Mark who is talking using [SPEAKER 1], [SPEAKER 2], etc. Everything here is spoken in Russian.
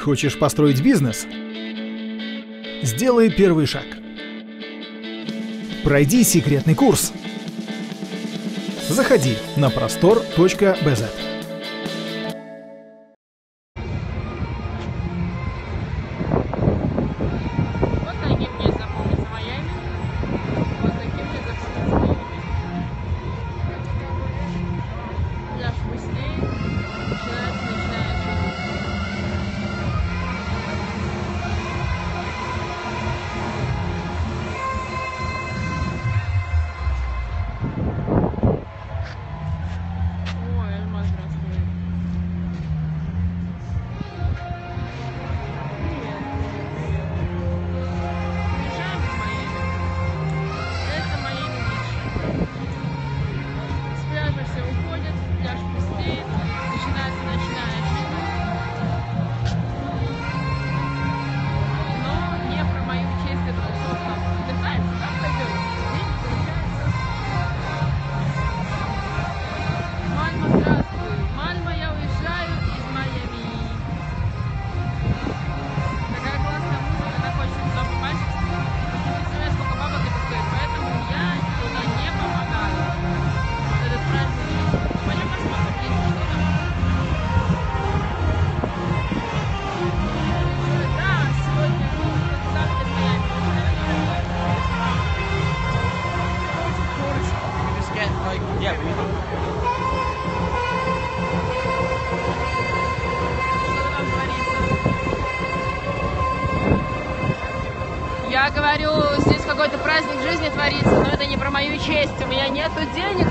[SPEAKER 1] Хочешь построить бизнес? Сделай первый шаг. Пройди секретный курс. Заходи на простор.бз.
[SPEAKER 2] Yeah,
[SPEAKER 3] Я говорю, здесь какой-то праздник жизни творится, но это не про мою честь. У меня нету денег